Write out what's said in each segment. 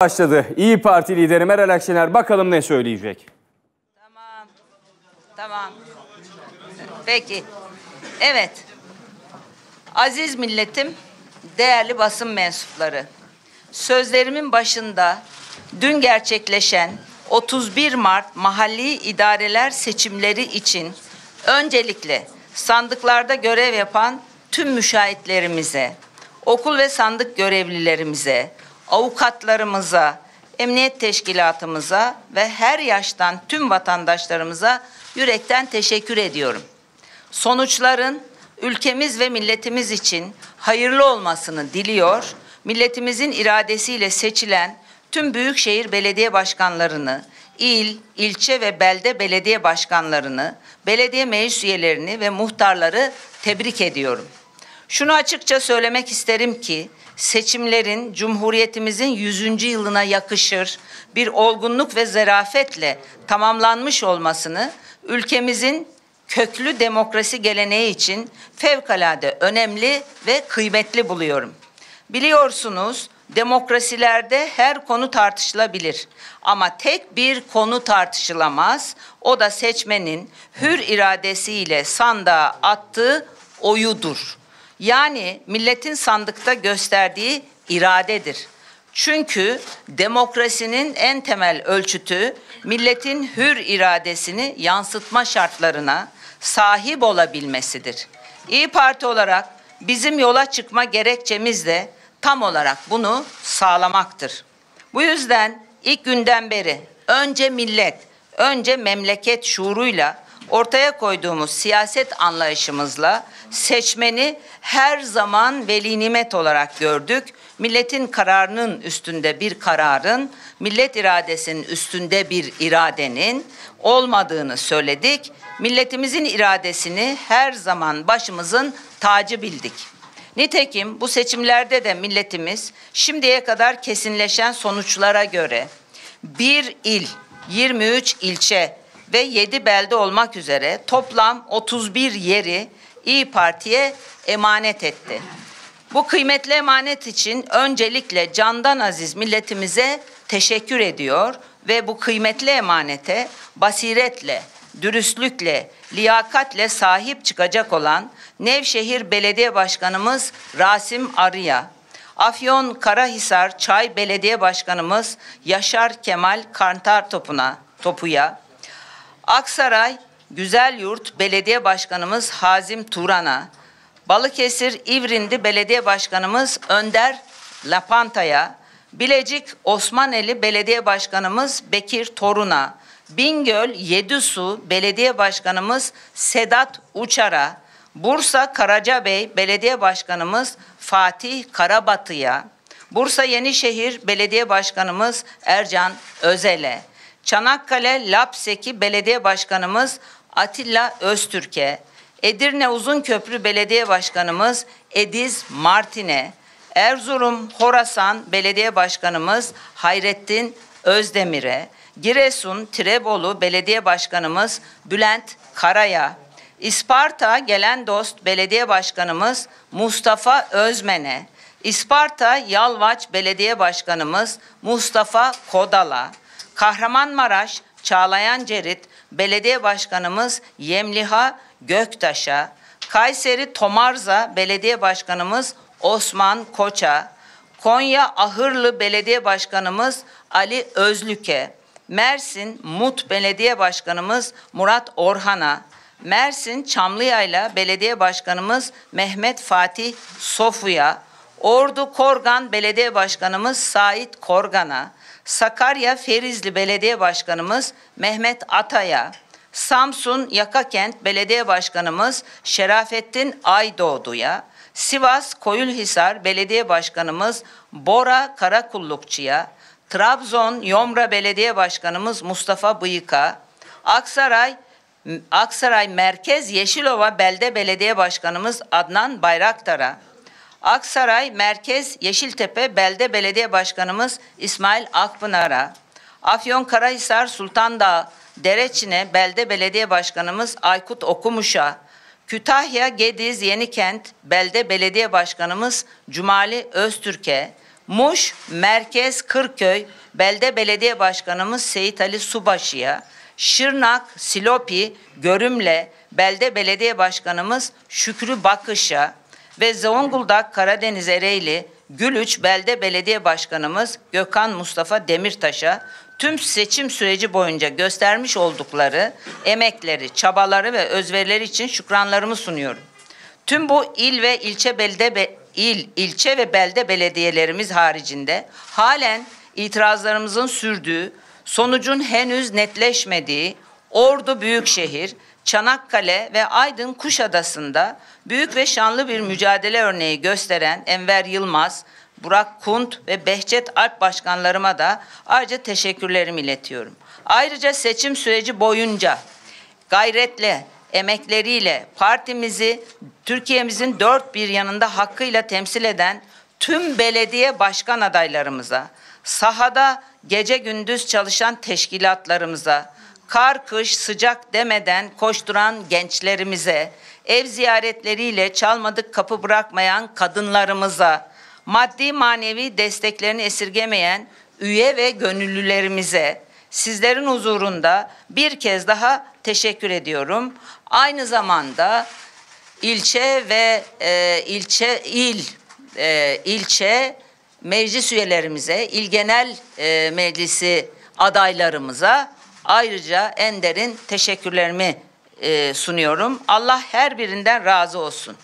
başladı. İyi Parti lideri Meral Akşener bakalım ne söyleyecek. Tamam. Tamam. Peki. Evet. Aziz milletim, değerli basın mensupları. Sözlerimin başında dün gerçekleşen 31 Mart mahalli idareler seçimleri için öncelikle sandıklarda görev yapan tüm müşahitlerimize, okul ve sandık görevlilerimize, avukatlarımıza, emniyet teşkilatımıza ve her yaştan tüm vatandaşlarımıza yürekten teşekkür ediyorum. Sonuçların ülkemiz ve milletimiz için hayırlı olmasını diliyor. Milletimizin iradesiyle seçilen tüm büyükşehir belediye başkanlarını, il, ilçe ve belde belediye başkanlarını, belediye meclis üyelerini ve muhtarları tebrik ediyorum. Şunu açıkça söylemek isterim ki seçimlerin Cumhuriyetimizin 100. yılına yakışır bir olgunluk ve zerafetle tamamlanmış olmasını ülkemizin köklü demokrasi geleneği için fevkalade önemli ve kıymetli buluyorum. Biliyorsunuz demokrasilerde her konu tartışılabilir ama tek bir konu tartışılamaz. O da seçmenin hür iradesiyle sandığa attığı oyudur. Yani milletin sandıkta gösterdiği iradedir. Çünkü demokrasinin en temel ölçütü milletin hür iradesini yansıtma şartlarına sahip olabilmesidir. İyi Parti olarak bizim yola çıkma gerekçemiz de tam olarak bunu sağlamaktır. Bu yüzden ilk günden beri önce millet, önce memleket şuuruyla ortaya koyduğumuz siyaset anlayışımızla seçmeni her zaman veli nimet olarak gördük. Milletin kararının üstünde bir kararın, millet iradesinin üstünde bir iradenin olmadığını söyledik. Milletimizin iradesini her zaman başımızın tacı bildik. Nitekim bu seçimlerde de milletimiz şimdiye kadar kesinleşen sonuçlara göre bir il, 23 ilçe ve 7 belde olmak üzere toplam 31 yeri İyi Parti'ye emanet etti. Bu kıymetli emanet için öncelikle candan aziz milletimize teşekkür ediyor ve bu kıymetli emanete basiretle, dürüstlükle, liyakatle sahip çıkacak olan Nevşehir Belediye Başkanımız Rasim Arıya, Afyon Karahisar Çay Belediye Başkanımız Yaşar Kemal Kantar Topuna, Topu'ya, Aksaray Güzel Yurt Belediye Başkanımız Hazim Turan'a, Balıkesir İvrindi Belediye Başkanımız Önder Lapanta'ya, Bilecik Osmaneli Belediye Başkanımız Bekir Torun'a, Bingöl Yedisu Belediye Başkanımız Sedat Uçar'a, Bursa Karacabey Belediye Başkanımız Fatih Karabatı'ya, Bursa Yenişehir Belediye Başkanımız Ercan Özel'e, Çanakkale Lapseki Belediye Başkanımız Atilla Öztürk'e, Edirne Uzunköprü Belediye Başkanımız Ediz Martin'e, Erzurum Horasan Belediye Başkanımız Hayrettin Özdemir'e, Giresun Tirebolu Belediye Başkanımız Bülent Karaya, İsparta Gelen Dost Belediye Başkanımız Mustafa Özmen'e, İsparta Yalvaç Belediye Başkanımız Mustafa Kodala, Kahramanmaraş Çağlayan Cerit Belediye Başkanımız Yemliha Göktaş'a, Kayseri Tomarza Belediye Başkanımız Osman Koç'a, Konya Ahırlı Belediye Başkanımız Ali Özlük'e, Mersin Mut Belediye Başkanımız Murat Orhan'a, Mersin Çamlıyayla Belediye Başkanımız Mehmet Fatih Sofu'ya, Ordu Korgan Belediye Başkanımız Sait Korgan'a, Sakarya Ferizli Belediye Başkanımız Mehmet Atay'a, Samsun Yakakent Belediye Başkanımız Şerafettin Aydoğdu'ya, Sivas Koyulhisar Belediye Başkanımız Bora Karakullukçu'ya, Trabzon Yomra Belediye Başkanımız Mustafa Bıyık'a, Aksaray Aksaray Merkez Yeşilova Belde Belediye Başkanımız Adnan Bayraktar'a, Aksaray Merkez Yeşiltepe Belde Belediye Başkanımız İsmail Akpınar'a, Afyon Karahisar Sultandağ Dereçine Belde Belediye Başkanımız Aykut Okumuş'a, Kütahya Gediz Yenikent Belde Belediye Başkanımız Cumali Öztürk'e, Muş, Merkez, Kırköy, Belde Belediye Başkanımız Seyit Ali Subaşı'ya, Şırnak, Silopi, Görümle, Belde Belediye Başkanımız Şükrü Bakış'a ve Zonguldak, Karadeniz Ereğli, Gülüç Belde Belediye Başkanımız Gökhan Mustafa Demirtaş'a tüm seçim süreci boyunca göstermiş oldukları emekleri, çabaları ve özverileri için şükranlarımı sunuyorum. Tüm bu il ve ilçe belde be, il, ilçe ve belde belediyelerimiz haricinde halen itirazlarımızın sürdüğü, sonucun henüz netleşmediği Ordu Büyükşehir, Çanakkale ve Aydın Kuşadası'nda büyük ve şanlı bir mücadele örneği gösteren Enver Yılmaz, Burak Kunt ve Behçet Alp başkanlarıma da ayrıca teşekkürlerimi iletiyorum. Ayrıca seçim süreci boyunca gayretle, emekleriyle partimizi Türkiye'mizin dört bir yanında hakkıyla temsil eden tüm belediye başkan adaylarımıza, sahada gece gündüz çalışan teşkilatlarımıza, kar kış sıcak demeden koşturan gençlerimize, ev ziyaretleriyle çalmadık kapı bırakmayan kadınlarımıza, maddi manevi desteklerini esirgemeyen üye ve gönüllülerimize, sizlerin huzurunda bir kez daha teşekkür ediyorum. Aynı zamanda ilçe ve e, ilçe il e, ilçe meclis üyelerimize, il genel e, meclisi adaylarımıza ayrıca en derin teşekkürlerimi e, sunuyorum. Allah her birinden razı olsun.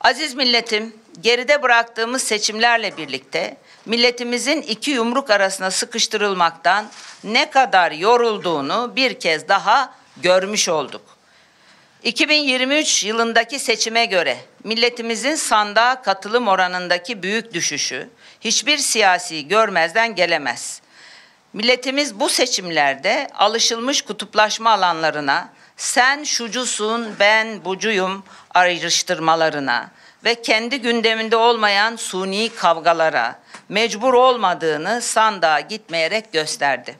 Aziz milletim, geride bıraktığımız seçimlerle birlikte milletimizin iki yumruk arasına sıkıştırılmaktan ne kadar yorulduğunu bir kez daha görmüş olduk. 2023 yılındaki seçime göre milletimizin sandığa katılım oranındaki büyük düşüşü hiçbir siyasi görmezden gelemez. Milletimiz bu seçimlerde alışılmış kutuplaşma alanlarına, sen şucusun ben bucuyum ayrıştırmalarına ve kendi gündeminde olmayan suni kavgalara mecbur olmadığını sandığa gitmeyerek gösterdi.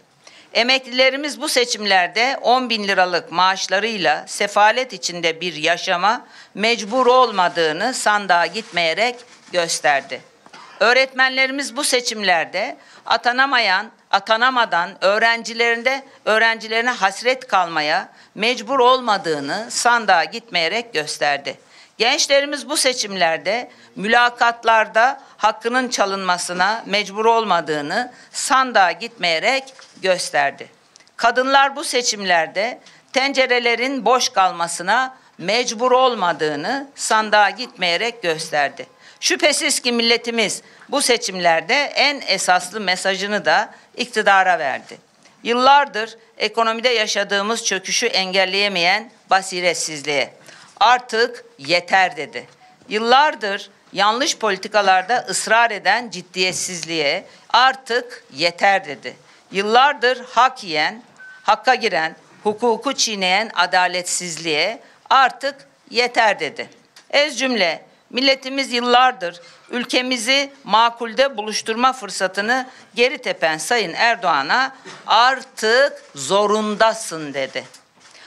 Emeklilerimiz bu seçimlerde 10 bin liralık maaşlarıyla sefalet içinde bir yaşama mecbur olmadığını sandığa gitmeyerek gösterdi. Öğretmenlerimiz bu seçimlerde atanamayan, atanamadan öğrencilerinde öğrencilerine hasret kalmaya mecbur olmadığını sandığa gitmeyerek gösterdi. Gençlerimiz bu seçimlerde mülakatlarda hakkının çalınmasına mecbur olmadığını sandığa gitmeyerek gösterdi. Kadınlar bu seçimlerde tencerelerin boş kalmasına mecbur olmadığını sandığa gitmeyerek gösterdi. Şüphesiz ki milletimiz bu seçimlerde en esaslı mesajını da iktidara verdi. Yıllardır ekonomide yaşadığımız çöküşü engelleyemeyen basiretsizliğe artık yeter dedi. Yıllardır yanlış politikalarda ısrar eden ciddiyetsizliğe artık yeter dedi. Yıllardır hak yiyen, hakka giren, hukuku çiğneyen adaletsizliğe artık yeter dedi. Ez cümle milletimiz yıllardır ülkemizi makulde buluşturma fırsatını geri tepen Sayın Erdoğan'a artık zorundasın dedi.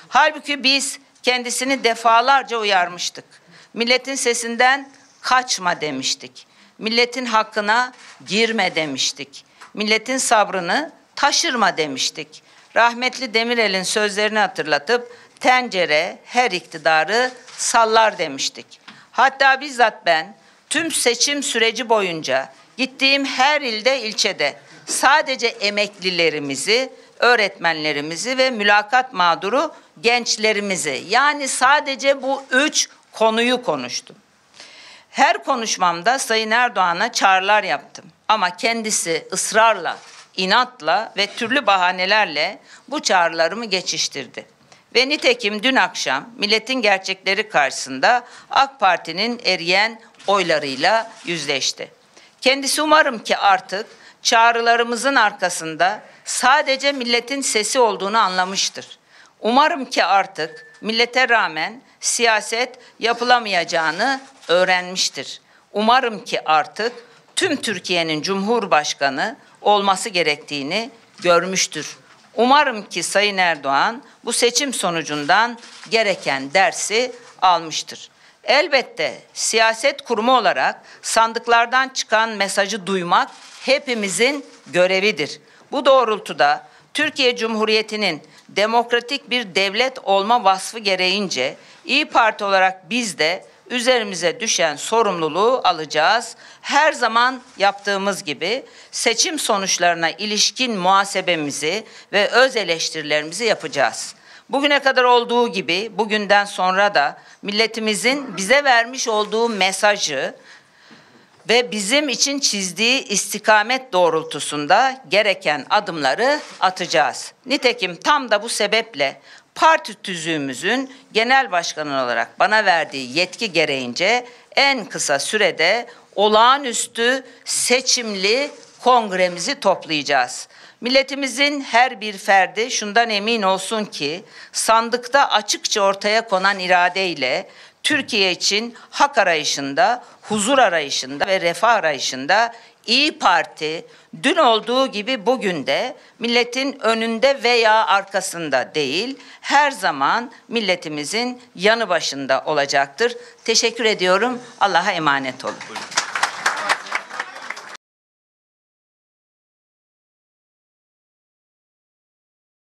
Halbuki biz kendisini defalarca uyarmıştık. Milletin sesinden kaçma demiştik. Milletin hakkına girme demiştik. Milletin sabrını taşırma demiştik. Rahmetli Demirel'in sözlerini hatırlatıp tencere her iktidarı sallar demiştik. Hatta bizzat ben tüm seçim süreci boyunca gittiğim her ilde ilçede sadece emeklilerimizi, öğretmenlerimizi ve mülakat mağduru gençlerimizi yani sadece bu üç konuyu konuştum. Her konuşmamda Sayın Erdoğan'a çağrılar yaptım. Ama kendisi ısrarla, inatla ve türlü bahanelerle bu çağrılarımı geçiştirdi. Ve nitekim dün akşam milletin gerçekleri karşısında AK Parti'nin eriyen oylarıyla yüzleşti. Kendisi umarım ki artık çağrılarımızın arkasında sadece milletin sesi olduğunu anlamıştır. Umarım ki artık millete rağmen siyaset yapılamayacağını öğrenmiştir. Umarım ki artık tüm Türkiye'nin Cumhurbaşkanı olması gerektiğini görmüştür. Umarım ki Sayın Erdoğan bu seçim sonucundan gereken dersi almıştır. Elbette siyaset kurumu olarak sandıklardan çıkan mesajı duymak hepimizin görevidir. Bu doğrultuda Türkiye Cumhuriyeti'nin demokratik bir devlet olma vasfı gereğince İyi Parti olarak biz de üzerimize düşen sorumluluğu alacağız. Her zaman yaptığımız gibi seçim sonuçlarına ilişkin muhasebemizi ve öz eleştirilerimizi yapacağız. Bugüne kadar olduğu gibi bugünden sonra da milletimizin bize vermiş olduğu mesajı ve bizim için çizdiği istikamet doğrultusunda gereken adımları atacağız. Nitekim tam da bu sebeple parti tüzüğümüzün genel başkanı olarak bana verdiği yetki gereğince en kısa sürede olağanüstü seçimli kongremizi toplayacağız. Milletimizin her bir ferdi şundan emin olsun ki sandıkta açıkça ortaya konan iradeyle Türkiye için hak arayışında, huzur arayışında ve refah arayışında İyi Parti dün olduğu gibi bugün de milletin önünde veya arkasında değil, her zaman milletimizin yanı başında olacaktır. Teşekkür ediyorum. Allah'a emanet olun.